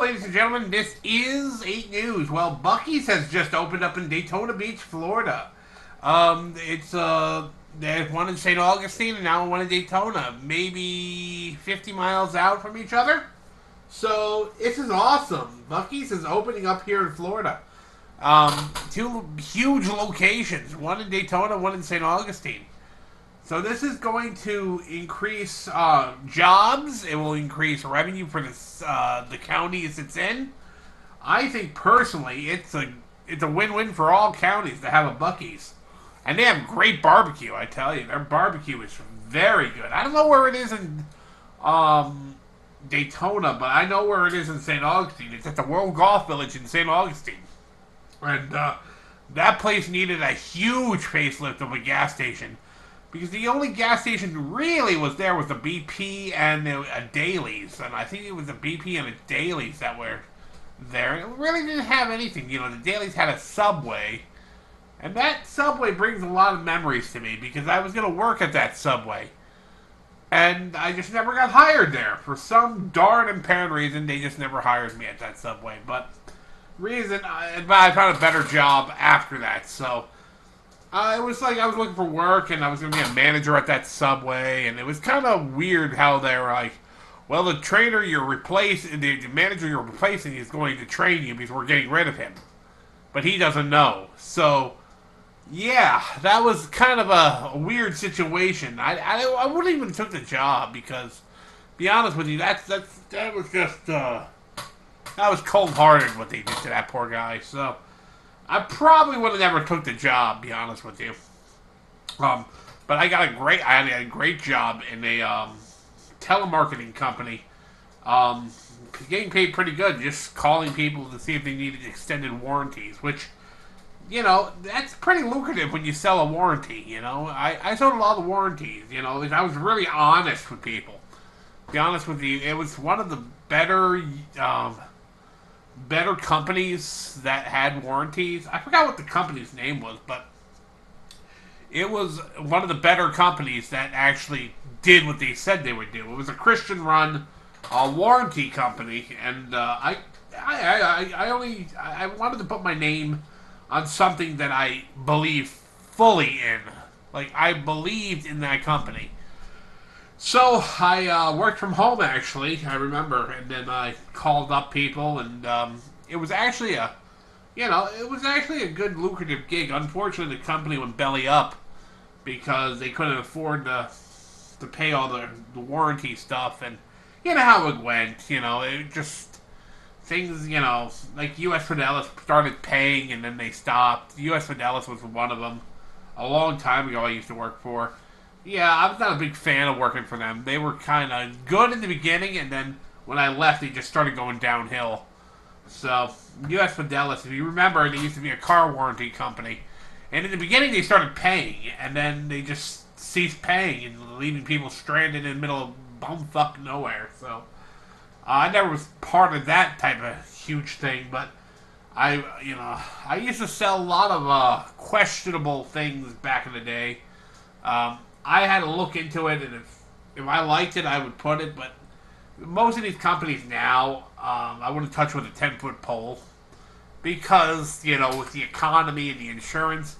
Ladies and gentlemen. This is 8 News. Well, Buc-ee's has just opened up in Daytona Beach, Florida. Um, it's, uh, one in St. Augustine and now one in Daytona, maybe 50 miles out from each other. So, this is awesome. Buc-ee's is opening up here in Florida. Um, two huge locations, one in Daytona, one in St. Augustine. So this is going to increase uh, jobs. It will increase revenue for the uh, the counties it's in. I think personally, it's a it's a win-win for all counties to have a Buc-ee's, and they have great barbecue. I tell you, their barbecue is very good. I don't know where it is in um, Daytona, but I know where it is in St. Augustine. It's at the World Golf Village in St. Augustine, and uh, that place needed a huge facelift of a gas station because the only gas station really was there was the BP and a uh, Daily's, and I think it was the BP and a Daily's that were there. It really didn't have anything. You know, the Daily's had a Subway, and that Subway brings a lot of memories to me because I was going to work at that Subway, and I just never got hired there for some darn apparent reason. They just never hired me at that Subway, but reason uh, I, I found a better job after that, so. Uh, it was like I was looking for work and I was going to be a manager at that subway, and it was kind of weird how they were like, well, the trainer you're replacing, the manager you're replacing is going to train you because we're getting rid of him. But he doesn't know. So, yeah, that was kind of a, a weird situation. I, I, I wouldn't even took the job because, be honest with you, that's, that's, that was just, uh, that was cold hearted what they did to that poor guy. So, I probably would have never took the job, be honest with you. Um, but I got a great, I had a great job in a um, telemarketing company. Um, getting paid pretty good, just calling people to see if they needed extended warranties, which, you know, that's pretty lucrative when you sell a warranty. You know, I, I sold a lot of warranties. You know, I was really honest with people. Be honest with you, it was one of the better. Um, better companies that had warranties. I forgot what the company's name was, but it was one of the better companies that actually did what they said they would do. It was a Christian run uh, warranty company, and uh, I, I, I, I only I wanted to put my name on something that I believe fully in. Like I believed in that company. So I uh, worked from home actually. I remember, and then I called up people, and um, it was actually a, you know, it was actually a good lucrative gig. Unfortunately, the company went belly up because they couldn't afford to to pay all the, the warranty stuff, and you know how it went. You know, it just things. You know, like U.S. Fidelis started paying, and then they stopped. U.S. Fidelis was one of them. A long time ago, I used to work for yeah, I was not a big fan of working for them. They were kind of good in the beginning, and then when I left, they just started going downhill. So, U.S. Fidelis, if you remember, they used to be a car warranty company. And in the beginning, they started paying, and then they just ceased paying and leaving people stranded in the middle of bumfuck nowhere. So, uh, I never was part of that type of huge thing, but I, you know, I used to sell a lot of uh, questionable things back in the day. Um, I had to look into it, and if if I liked it, I would put it. But most of these companies now, um, I wouldn't touch with a ten foot pole because you know with the economy and the insurance.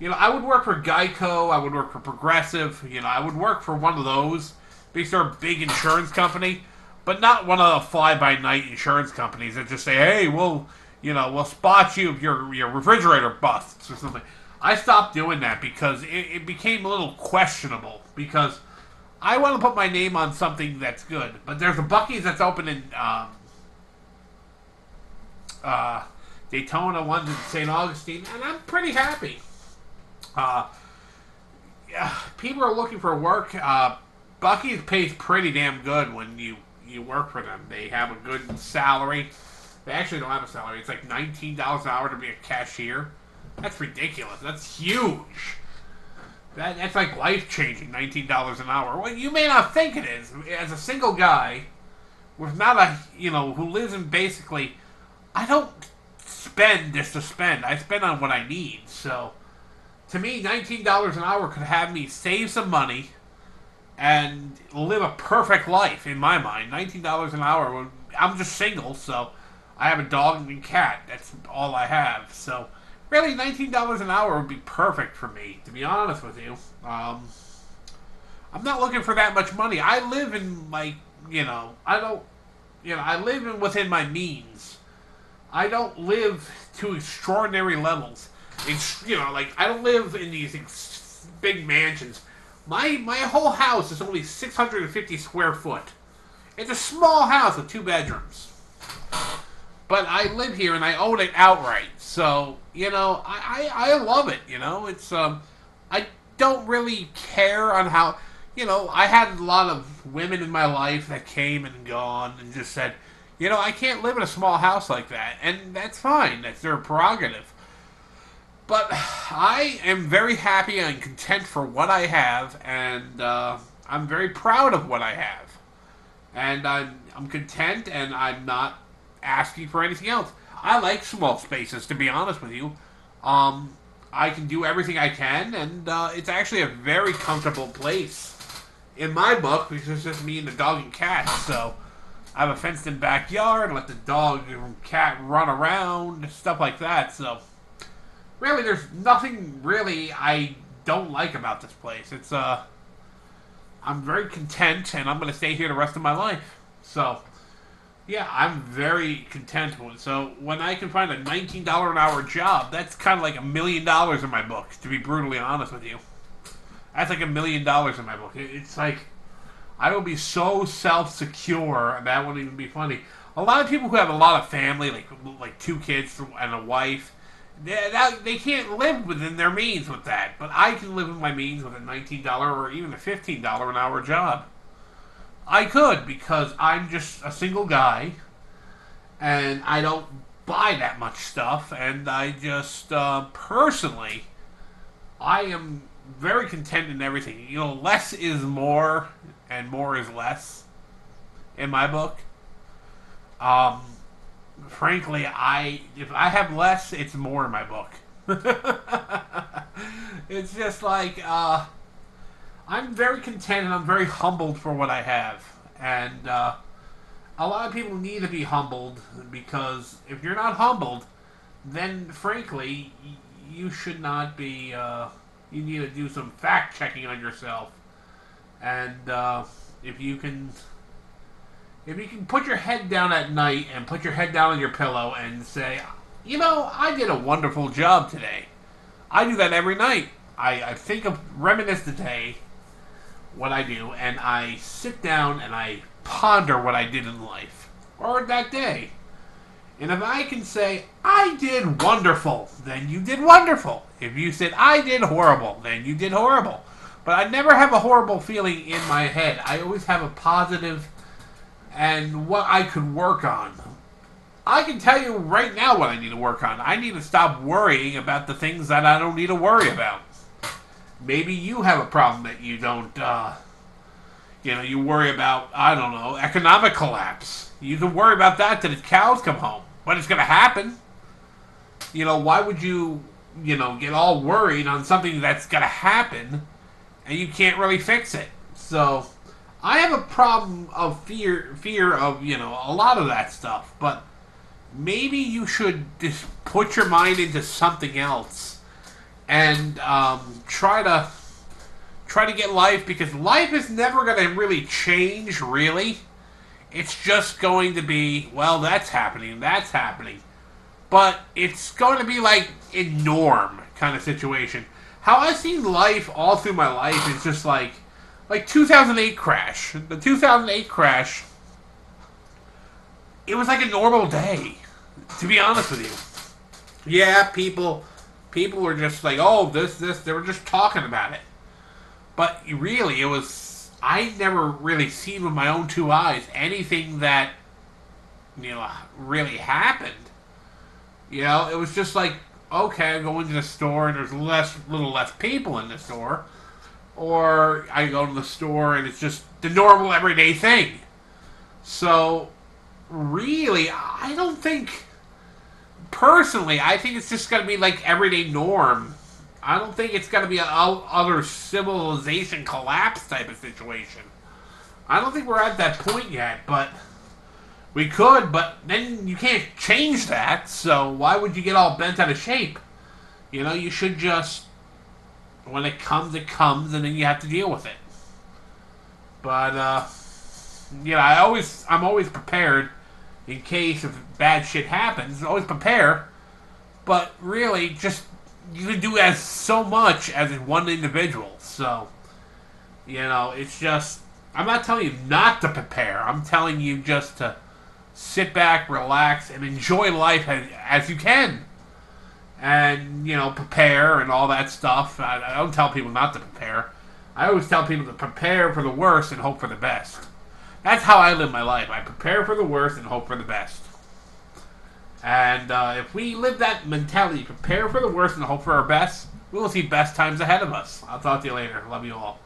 You know, I would work for Geico. I would work for Progressive. You know, I would work for one of those because they're a big insurance company, but not one of the fly by night insurance companies that just say, "Hey, we'll, you know, we'll spot you if your your refrigerator busts or something." I stopped doing that because it, it became a little questionable. Because I want to put my name on something that's good, but there's a Buc-ee's that's open in um, uh, Daytona, one in St. Augustine, and I'm pretty happy. Uh, yeah, people are looking for work. Uh, Buc-ee's pays pretty damn good when you you work for them. They have a good salary. They actually don't have a salary. It's like nineteen dollars an hour to be a cashier. That's ridiculous. That's huge. That, that's like life changing. Nineteen dollars an hour. Well, you may not think it is. As a single guy, with not a you know who lives in basically, I don't spend just to spend. I spend on what I need. So, to me, nineteen dollars an hour could have me save some money and live a perfect life in my mind. Nineteen dollars an hour I'm just single, so I have a dog and a cat. That's all I have. So really, nineteen dollars an hour would be perfect for me. To be honest with you, um, I'm not looking for that much money. I live in like you know I don't you know I live in within my means. I don't live to extraordinary levels. It's you know like I don't live in these ex- big mansions. My my whole house is only 650 square foot. It's a small house with two bedrooms. But I live here and I own it outright. So, you know, I, I, I love it, you know. It's um I don't really care on how you know, I had a lot of women in my life that came and gone and just said, you know, I can't live in a small house like that. And that's fine. That's their prerogative. But I am very happy and content for what I have, and uh, I'm very proud of what I have. And I'm, I'm content, and I'm not asking for anything else. I like small spaces, to be honest with you. Um, I can do everything I can, and uh, it's actually a very comfortable place in my book because it's just me and the dog and cat. So I have a fenced-in backyard, let the dog and cat run around, stuff like that. So really, there's nothing really I don't like about this place. It's uh, I'm very content, and I'm gonna stay here the rest of my life. So. Yeah, I'm very content with it. So when I can find a $19 an hour job, that's kind of like a million dollars in my book, to be brutally honest with you. That's like a million dollars in my book. It's like I will be so self secure that wouldn't even be funny. A lot of people who have a lot of family, like like two kids and a wife, they, that, they can't live within their means with that. But I can live with my means with a nineteen dollar or even a fifteen dollar an hour job. I could because I'm just a single guy, and I don't buy that much stuff, and I just uh, personally, I am very content in everything. You know, less is more, and more is less. In my book, um, frankly, I if I have less, it's more in my book. it's just like uh, I'm very content and I'm very humbled for what I have, and uh, a lot of people need to be humbled because if you're not humbled, then frankly, you should not be. Uh, you need to do some fact checking on yourself. And uh, if you can, if you can put your head down at night and put your head down on your pillow and say, you know, I did a wonderful job today. I do that every night. I, I think of reminisce today what I do, and I sit down and I ponder what I did in life or that day. And if I can say, I did wonderful, then you did wonderful. If you said, I did horrible, then you did horrible. But I never have a horrible feeling in my head. I always have a positive and what I could work on. I can tell you right now what I need to work on. I need to stop worrying about the things that I don't need to worry about. Maybe you have a problem that you don't, uh, you know, you worry about, I don't know, economic collapse. You can worry about that till the cows come home but it's going to happen. You know, why would you, you know, get all worried on something that's going to happen and you can't really fix it? So, I have a problem of fear, fear of you know a lot of that stuff. But maybe you should just put your mind into something else and um, try to try to get life because life is never going to really change, really. It's just going to be, well, that's happening, that's happening. But it's going to be like a norm kind of situation. How I've seen life all through my life is just like, like 2008 crash. The 2008 crash, it was like a normal day, to be honest with you. Yeah, people, people were just like, oh, this, this, they were just talking about it. But really, it was I never really seen with my own two eyes anything that you know really happened. You know, it was just like okay, I go into the store and there's less, little less people in the store, or I go to the store and it's just the normal everyday thing. So, really, I don't think. Personally, I think it's just gonna be like everyday norm I don't think it's going to be a other civilization collapse type of situation. I don't think we're at that point yet, but We could, but then you can't change that. So why would you get all bent out of shape? You know, you should just when it comes, it comes, and then you have to deal with it. But uh, you know, I always I'm always prepared in case if bad shit happens. Always prepare, but really, just you can do as so much as one individual. So you know, it's just I'm not telling you not to prepare. I'm telling you just to sit back, relax, and enjoy life as, as you can. And, you know, prepare and all that stuff. I, I don't tell people not to prepare. I always tell people to prepare for the worst and hope for the best. That's how I live my life. I prepare for the worst and hope for the best. And uh, if we live that mentality, prepare for the worst and hope for our best, we will see best times ahead of us. I'll talk to you later. Love you all.